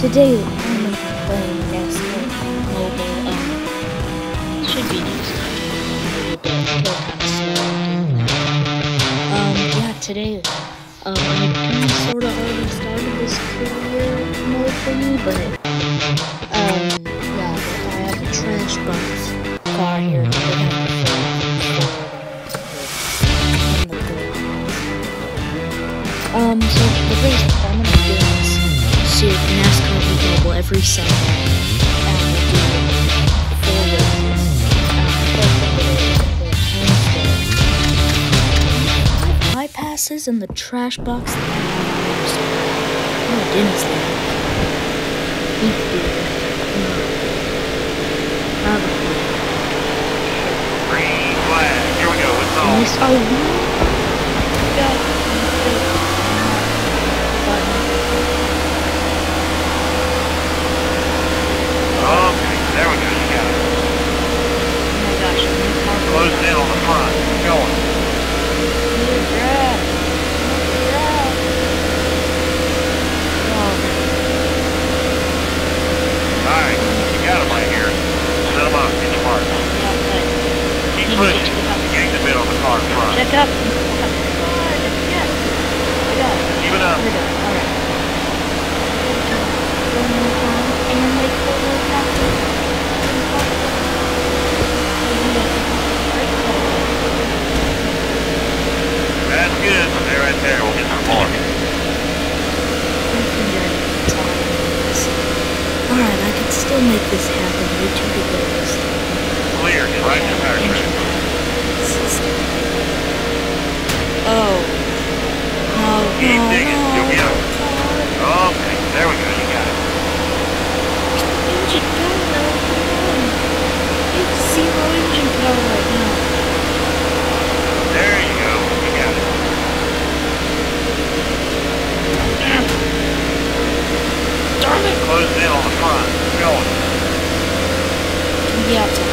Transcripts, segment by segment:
Today I'm playing Mobile. Um, should be slow. Um, yeah, today. Um, I kind of sort of already started this career mode thingy, but um, yeah, I have a trash box car here. Wednesday. High passes in the trash box. Oh, Dennis there. Heat beer. Probably. Green flag. Here we go. It's on. Oh, no. God. Okay, there we go. You got it. Oh my gosh, I'm in the car. Closing in on the front. Going. All right, you got him right here. Set him up. Get your mark. Keep pushing. Yank the bit on the car front. Check up. Yeah. I got it. Keep it up. Alright. One more time. And wait for the captain. That's good. Stay right there. We'll get some more. Alright, I can still make this happen. Way. Clear. Right in the tire track. Oh. No, Keep no, digging. no. You'll get him. Okay, there we go. You got it. Engine power, no, come on. It's zero engine power right now. There you go. You got it. Darn it. Closing in on the front. Going. Yeah,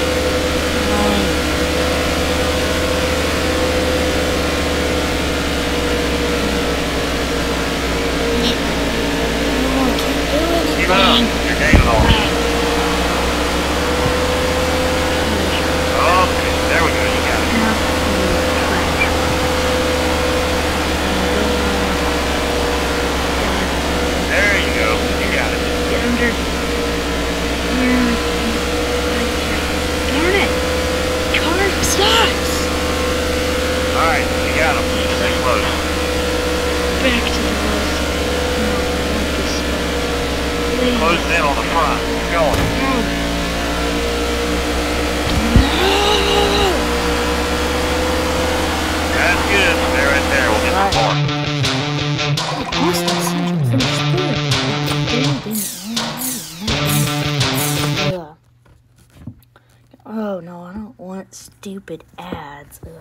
stupid ads. Ugh.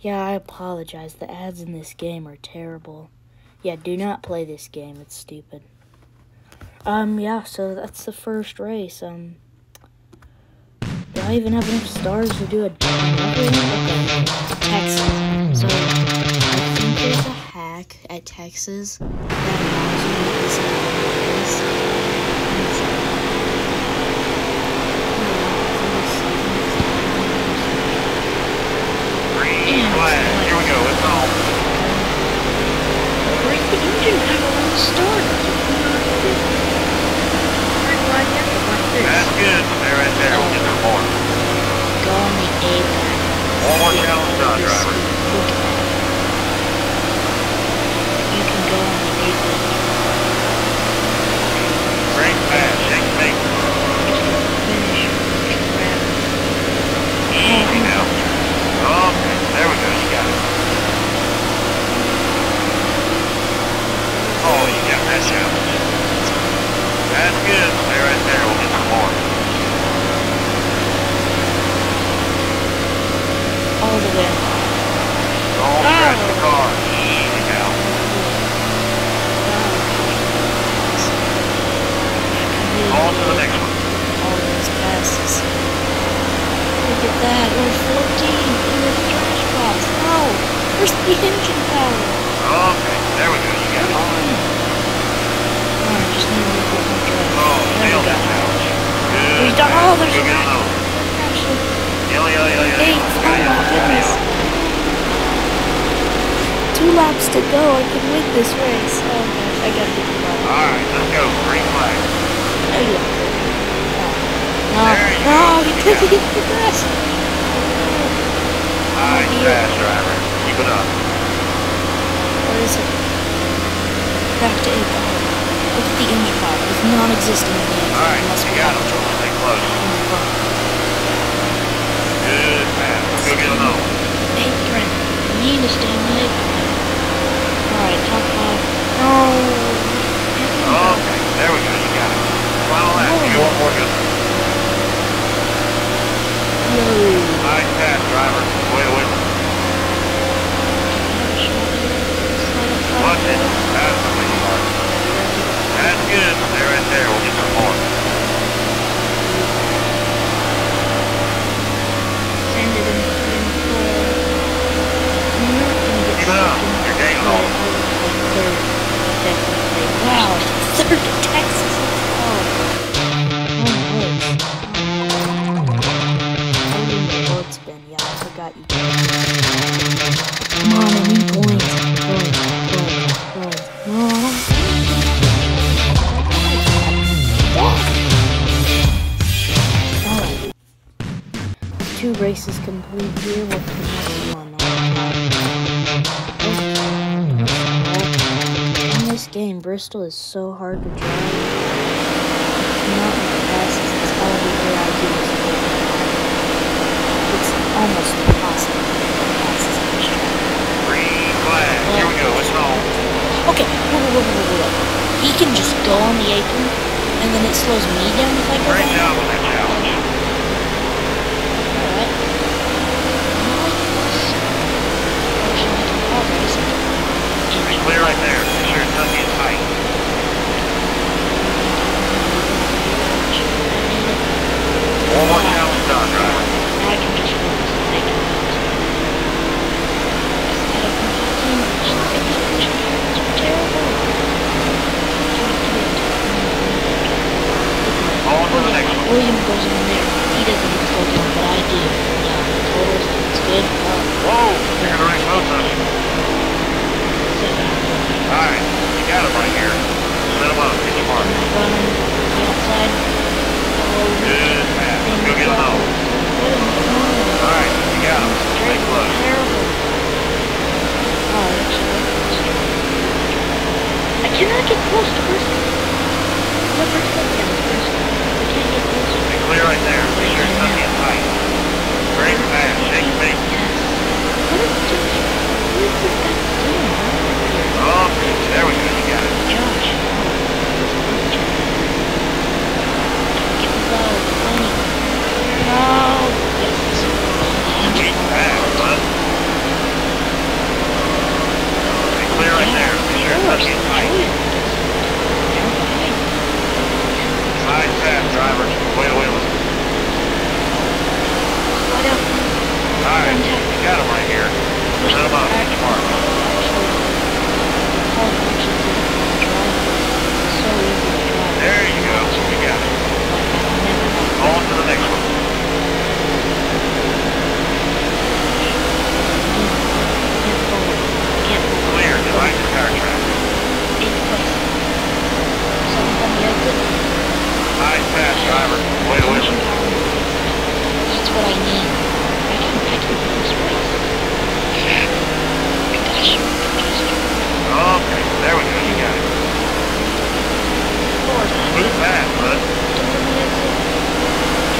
Yeah, I apologize. The ads in this game are terrible. Yeah, do not play this game. It's stupid. Um, yeah, so that's the first race. Um, do I even have enough stars to do a Texas. So, I think there's a hack at Texas that allows you to disable this. Green flag. Here we go. It's on. Where's the engine the? That's good. Stay right there. We'll get some more. Go on the A back. One more challenge done, driver. Look at that. You can go on the A back. Green flag. Shake the thing. Finish. Crap. Easy now. Okay. There we go. You got it. Oh, you got that challenge. That's good. Stay right there. We'll get some more. All the way. Don't scratch the car. Easy now. On to the next one. All those passes. Look at that. We're 14 in the trash box. No! Where's the engine power? Okay. There we go. You got it. Oh, I just need that challenge. Good. He's done- man. oh, there's Go a get rat. another one. Actually, Yell, yell, yell, yell. Hey, yell. oh Yell, my yell. goodness. Yell. two laps to go. I can win this race. Oh gosh, I gotta get the ball. All right, let's go. Green flag. Oh, yeah. No, There you no, ah. ah, he hit the grass. Nice dear. pass, driver. Keep it up. What is it? Back to eight ball. Look at the engine bar. It's non-existent in the engine. All right, unless you got him. Stay close. Oh Good pass. Let's go get another one. Eight print. You need to stay in the Two races complete here. What's the one? In this game, Bristol is so hard to drive. Not the. It's all the way I do is It's almost impossible to on we on. Okay, whoa, whoa, whoa, whoa, whoa. He can just go on the apron, and then it slows me down if I go down. on challenge. Alright. Be clear right there. Make sure it's nothing tight. One more challenge done, driver. I can just run this thing. Instead of competing, just look at these engine parts. They're terrible. On to the next one. William goes in there. He doesn't get slowed down, but I do. Yeah, totals. It's good. Uh, Whoa, you're gonna race both of us. second. Alright, you got him right here. Set him up, get your mark. I'm not running the outside. Oh, Good pass. Let's go get another one. What am I doing? Alright, you got him. Stay close. Terrible. Oh, actually, I cannot get close to first. The first step down is first. I can't get close. Be clear right there. Make sure it's nothing tight. Great pass. Shake your feet. Yes. What is this? What is this guy doing? Okay, there we go. You got it. Josh. Get the ball. Funny. No. Yes. Great pass, bud. Be clear right there. Make sure it's nothing tight. Nice pass, driver. Wait, wait, wait. Alright, you got him right here. There you go. You got it. On to the next one. Clear. The track. Nice pass, driver. Wait, wait. That's what I need. I can, I can win this race. Gosh, Okay, there we go. You got it. Lord, Move fast, bud.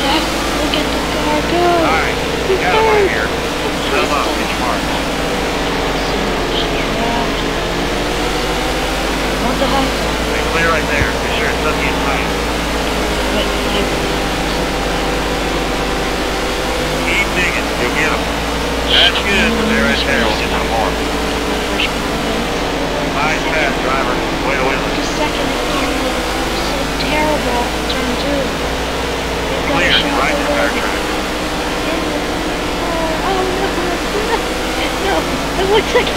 Yes, look at the car go. Alright, you got him right here. Set him up. Get your mark. Want the high side? Stay clear right there. Make sure it's nothing tight. Wait, here. Keep digging. You'll get him. That's good. Stay right there. We'll get some more. My first one. Nice pass, driver. Wait, wait, wait. The second again was so terrible. Turn two. We've. Oh, no, it looks like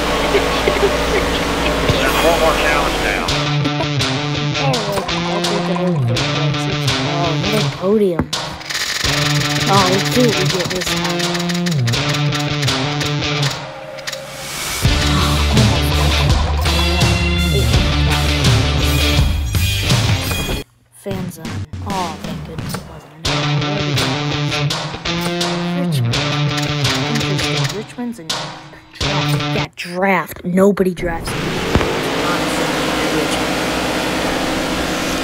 There's more down. Oh, podium. Oh, we get this time. Draft. Nobody drafts.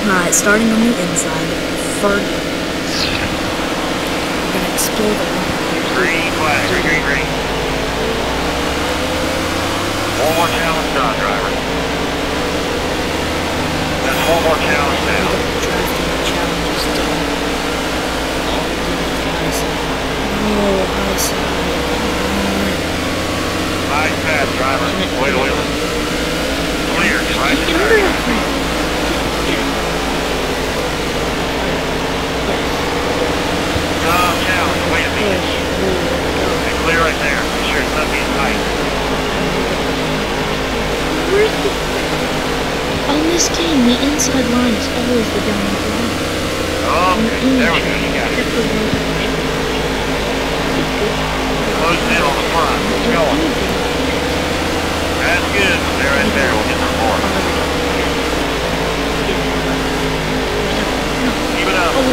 Alright, starting on the inside. Ferg. Gonna explode the Green flag, green, green, green. One more challenge done, driver. That's one more challenge down. Drafting the challenges done. Oh, high side. Nice pass, driver. Wait, wait, wait. Clear, right Get to under track. that thing. Wait a minute. Okay, clear right there. Make sure it's not being tight. Where's the... On this game, the inside line is always the dominant line. Okay, there we go, you got it. Closing in on the front. It's going. That's good. Stay right there. We'll get the report. Keep it up. Oh,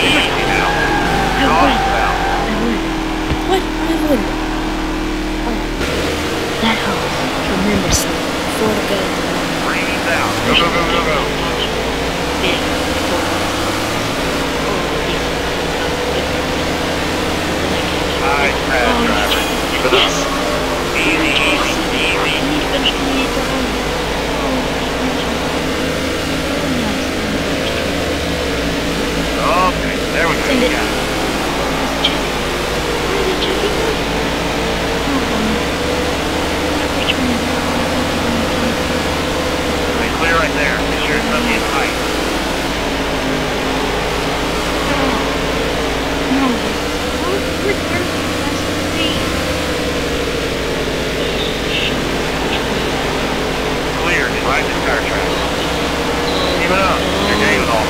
easy now. Oh, Northbound. What? I would. Oh, that helps tremendously. Four to go. Breathe out. Go, go, go, go, go. Nice pass, driver. Keep it up. Easy, easy, easy. Okay, there we go. Send You it. got it. Stay clear right there. Make sure it's not being tight. Clear. Get right to car track. Keep it up. You're getting it all.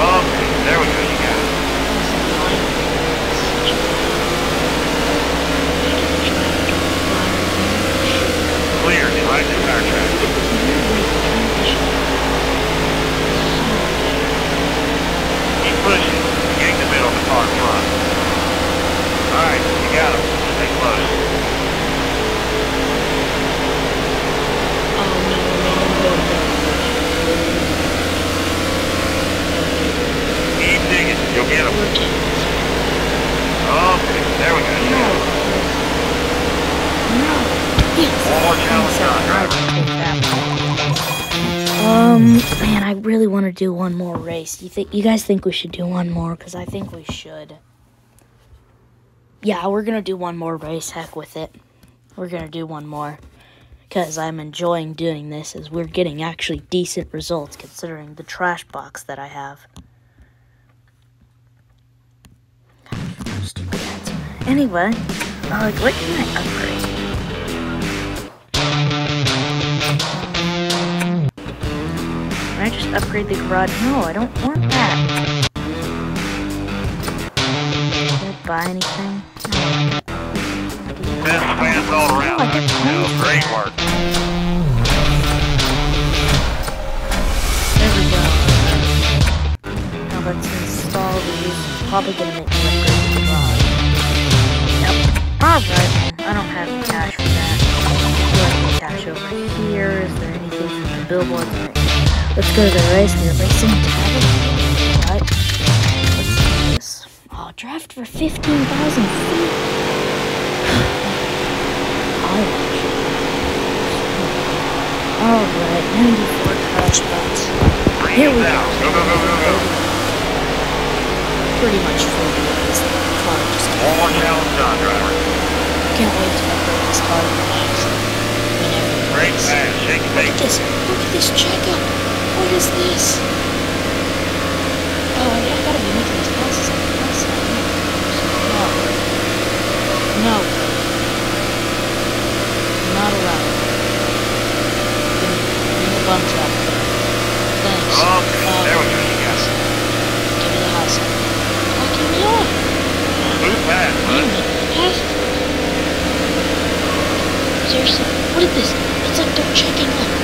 Okay, there we go. You got it. Clear. Get right to car track. Keep pushing. Get the middle of the car in front. All right, you got him. Stay close. Keep digging. You'll get him. Okay, there we go. You got him. One more challenge done, driver. Um, man, I really want to do one more race. You think you guys think we should do one more? Cause I think we should. Yeah, we're gonna do one more race. Heck with it. We're gonna do one more. Cause I'm enjoying doing this, as we're getting actually decent results considering the trash box that I have. Anyway, uh, what can I upgrade? Can I just upgrade the garage? No, I don't want that. Can I buy anything? Best fans all around. Oh, I get That was great work. There we go. Now let's install these. Probably gonna make me upgrade the garage. Yep. Alright, I don't have cash for that. Do I have cash over here? Is there anything from the billboard? Let's go to the race. We're racing tab. Right. Let's do this. Oh, draft for 15,000 feet. I'll watch it. Alright, 94 crash bots. Here we go. Go, go, go, go, go. Pretty much full this car just One more challenge done, driver. can't wait to upgrade this car. Great pass. Shake Look at this. Look at this checkup. What is this? Oh, I, I gotta be making these passes on the. No. No. Not allowed. Give me bum trap. Thanks. Oh, okay. Um, there we go, you guys. Give me the house. Fucking me on. Move back, bud. Seriously, what is this? It's like they're checking up.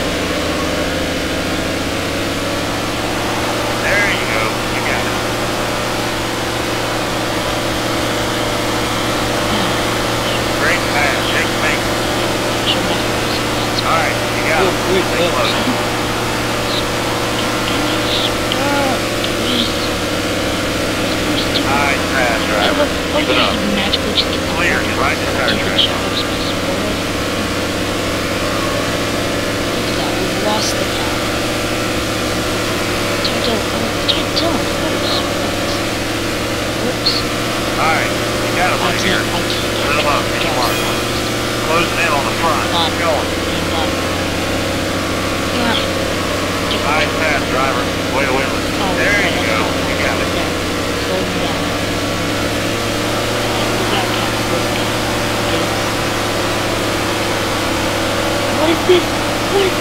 This?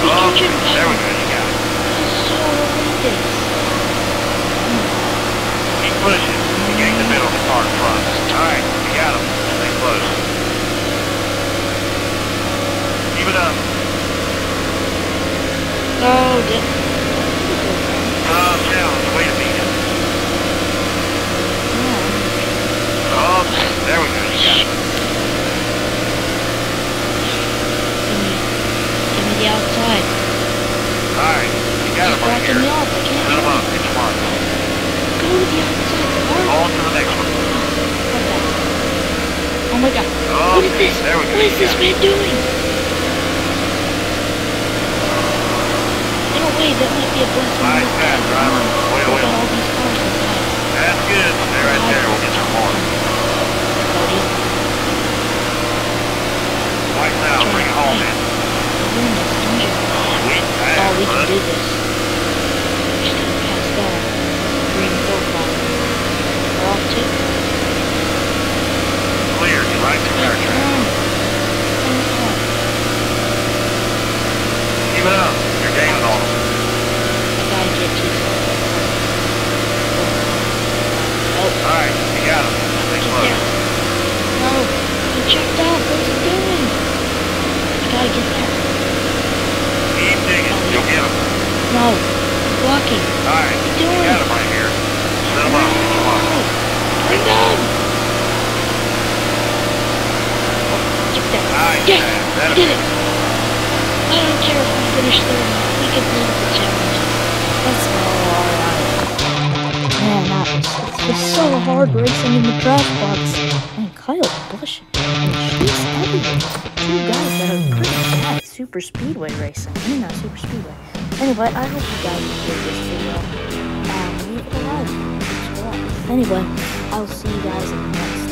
Oh, engine there we go. You got it. This so horrendous. Keep pushing. You gain the middle of the front. Right, you got him. Stay close. Keep it up. Oh, did Calm down. To beat him. Oh, there we go. You got it. Give me, give me the outside. All right, you got him He's right blocking here. me off. I can't Set him do up. it. Get your mark. Go to the outside. Hard. On to the next one. Oh my god. Oh, what is this? there we go. What is this man doing? In a way, that might be a blessing. in Nice pass, driver. Way to win all these cars. That's good. Stay right there. We'll get your mark. Cody, Lights out. Bring it home, man. Sweet Oh, pass, we can do this. We're just gonna pass that. Green profile. We're off to. Clear. You're right to tire track. Keep it up. You're gaining on them. I gotta get to Oh, All right, you got him. Stay get close. there. No, he checked out. What's he doing? I gotta get there. Keep digging. You'll get him. No, he's blocking. All right, What you you doing? got him right here. Set him up. Get your mark. Bring them! Oh, get did it! I don't care if we finish third. We completed the challenge. Let's go, alright. Man, that was so hard racing in the draft box. And Kyle Busch and Chase Elliott, two guys that are pretty bad at super speedway racing. I mean, not super speedway. Anyway, I hope you guys enjoyed this video. Um, leave a like. Anyway, I'll see you guys in the next